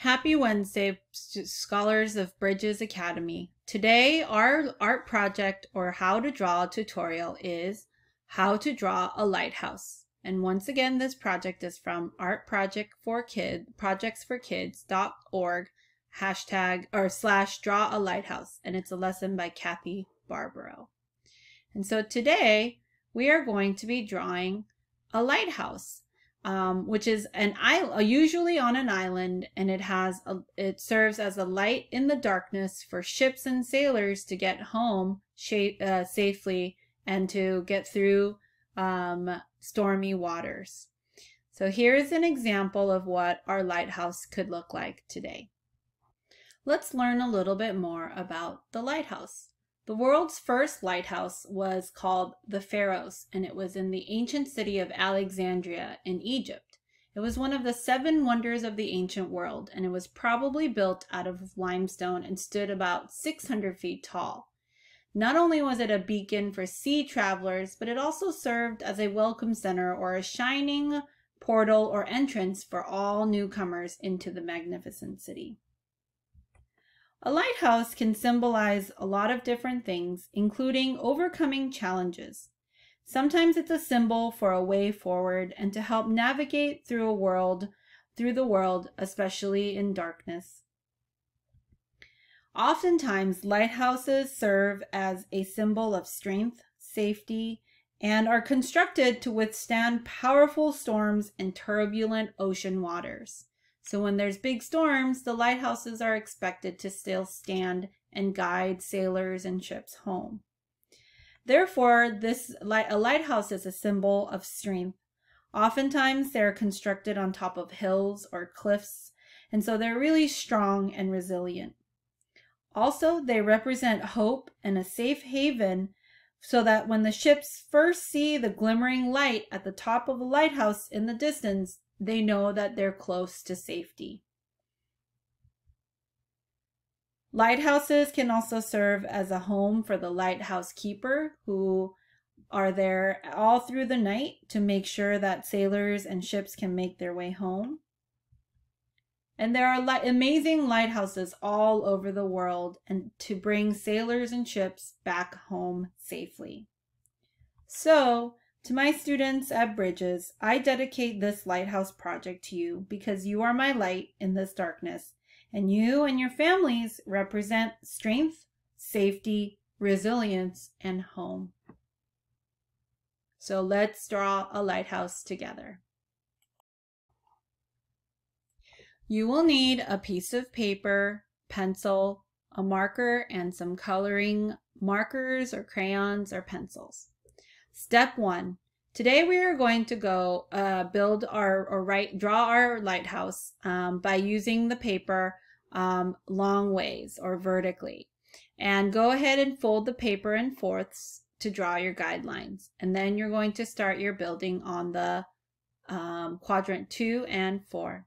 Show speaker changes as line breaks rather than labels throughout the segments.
Happy Wednesday, scholars of Bridges Academy. Today, our art project or how to draw tutorial is how to draw a lighthouse. And once again, this project is from Art Project for Kid, projectsforkids.org, hashtag or slash draw a lighthouse. And it's a lesson by Kathy Barbro. And so today we are going to be drawing a lighthouse um, which is an island, usually on an island, and it has a, it serves as a light in the darkness for ships and sailors to get home uh, safely and to get through um, stormy waters. So here's an example of what our lighthouse could look like today. Let's learn a little bit more about the lighthouse. The world's first lighthouse was called the Pharos, and it was in the ancient city of Alexandria in Egypt. It was one of the seven wonders of the ancient world, and it was probably built out of limestone and stood about 600 feet tall. Not only was it a beacon for sea travelers, but it also served as a welcome center or a shining portal or entrance for all newcomers into the magnificent city. A lighthouse can symbolize a lot of different things, including overcoming challenges. Sometimes it's a symbol for a way forward and to help navigate through a world, through the world, especially in darkness. Oftentimes, lighthouses serve as a symbol of strength, safety, and are constructed to withstand powerful storms and turbulent ocean waters. So when there's big storms, the lighthouses are expected to still stand and guide sailors and ships home. Therefore, this light, a lighthouse is a symbol of strength. Oftentimes, they're constructed on top of hills or cliffs, and so they're really strong and resilient. Also, they represent hope and a safe haven so that when the ships first see the glimmering light at the top of a lighthouse in the distance, they know that they're close to safety. Lighthouses can also serve as a home for the lighthouse keeper who are there all through the night to make sure that sailors and ships can make their way home. And there are li amazing lighthouses all over the world and to bring sailors and ships back home safely. So to my students at Bridges, I dedicate this lighthouse project to you because you are my light in this darkness, and you and your families represent strength, safety, resilience, and home. So let's draw a lighthouse together. You will need a piece of paper, pencil, a marker, and some coloring markers or crayons or pencils. Step one. Today we are going to go uh, build our or write draw our lighthouse um, by using the paper um, long ways or vertically. And go ahead and fold the paper in fourths to draw your guidelines. And then you're going to start your building on the um, quadrant two and four.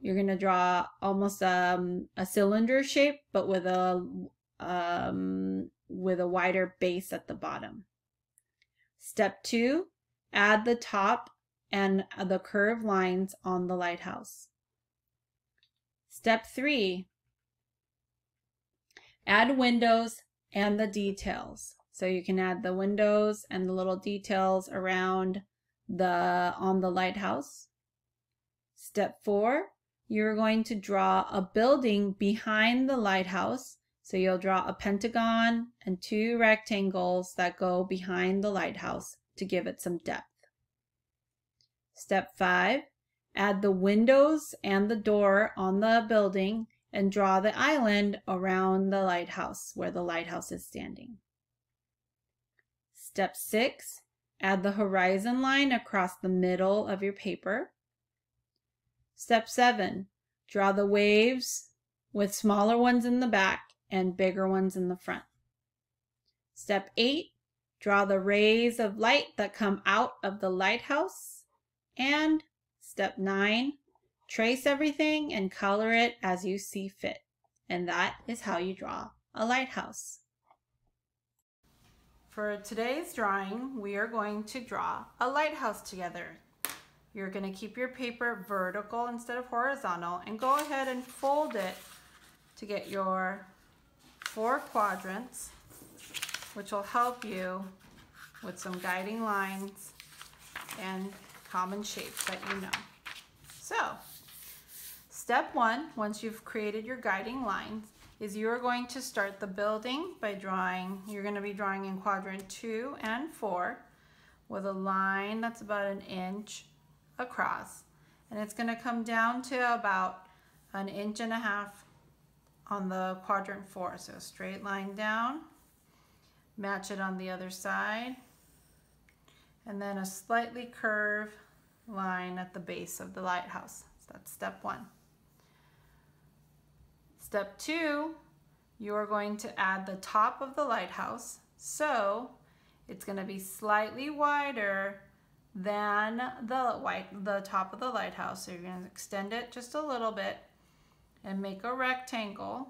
You're going to draw almost um, a cylinder shape, but with a um, with a wider base at the bottom. Step two, add the top and the curved lines on the lighthouse. Step three, add windows and the details. So you can add the windows and the little details around the on the lighthouse. Step four, you're going to draw a building behind the lighthouse so you'll draw a pentagon and two rectangles that go behind the lighthouse to give it some depth. Step five, add the windows and the door on the building and draw the island around the lighthouse where the lighthouse is standing. Step six, add the horizon line across the middle of your paper. Step seven, draw the waves with smaller ones in the back and bigger ones in the front. Step eight, draw the rays of light that come out of the lighthouse. And step nine, trace everything and color it as you see fit. And that is how you draw a lighthouse. For today's drawing, we are going to draw a lighthouse together. you're going to keep your paper vertical instead of horizontal and go ahead and fold it to get your four quadrants, which will help you with some guiding lines and common shapes that you know. So, step one, once you've created your guiding lines, is you're going to start the building by drawing, you're going to be drawing in quadrant two and four with a line that's about an inch across. And it's going to come down to about an inch and a half on the quadrant four. So straight line down, match it on the other side, and then a slightly curved line at the base of the lighthouse. So that's step one. Step two, you're going to add the top of the lighthouse. So it's going to be slightly wider than the white the top of the lighthouse. So you're going to extend it just a little bit and make a rectangle.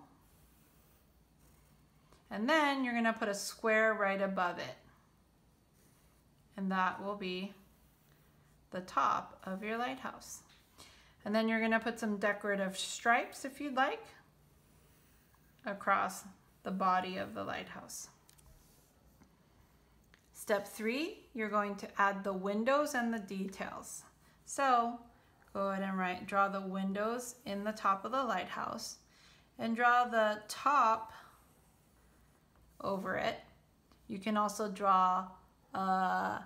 And then you're going to put a square right above it. And that will be the top of your lighthouse. And then you're going to put some decorative stripes if you'd like across the body of the lighthouse. Step three, you're going to add the windows and the details. So go ahead and write, draw the windows in the top of the lighthouse and draw the top over it. You can also draw uh,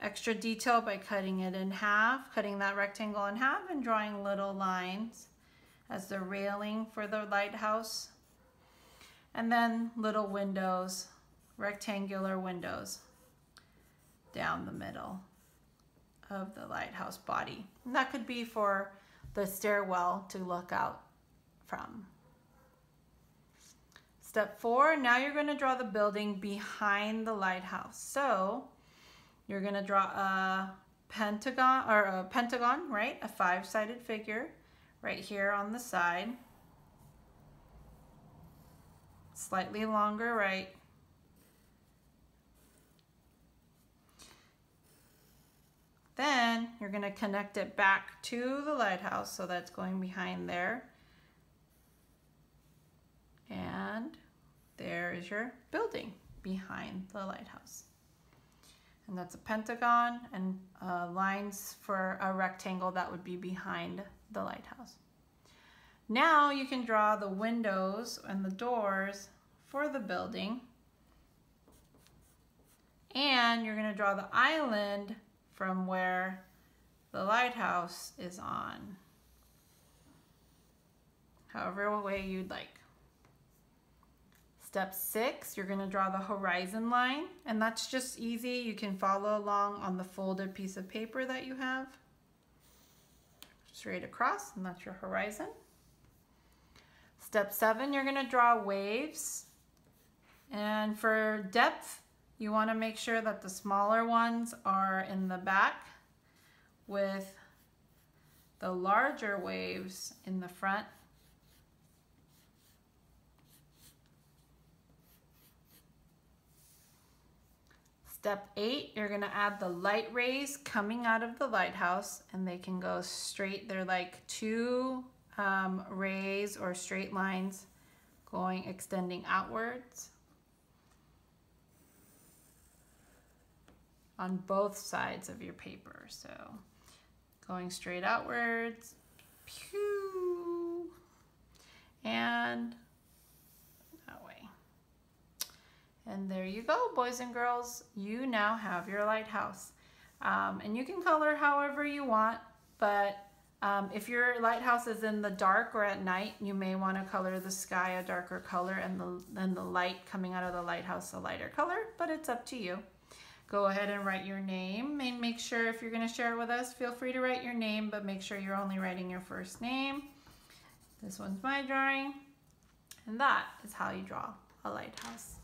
extra detail by cutting it in half, cutting that rectangle in half and drawing little lines as the railing for the lighthouse. And then little windows, rectangular windows down the middle of the lighthouse body. And that could be for the stairwell to look out from. Step four, now you're gonna draw the building behind the lighthouse. So you're gonna draw a pentagon, or a pentagon, right? A five-sided figure right here on the side. Slightly longer right Then you're going to connect it back to the lighthouse, so that's going behind there. And there is your building behind the lighthouse. And that's a pentagon and uh, lines for a rectangle that would be behind the lighthouse. Now you can draw the windows and the doors for the building. And you're going to draw the island from where the lighthouse is on. However way you'd like. Step six, you're gonna draw the horizon line and that's just easy. You can follow along on the folded piece of paper that you have. Straight across and that's your horizon. Step seven, you're gonna draw waves. And for depth, you want to make sure that the smaller ones are in the back with the larger waves in the front. Step eight, you're gonna add the light rays coming out of the lighthouse and they can go straight. They're like two um, rays or straight lines going, extending outwards. On both sides of your paper. So going straight outwards, pew, and that way. And there you go, boys and girls. You now have your lighthouse. Um, and you can color however you want, but um, if your lighthouse is in the dark or at night, you may want to color the sky a darker color and the, and the light coming out of the lighthouse a lighter color, but it's up to you go ahead and write your name and make sure if you're going to share it with us, feel free to write your name, but make sure you're only writing your first name. This one's my drawing. And that is how you draw a lighthouse.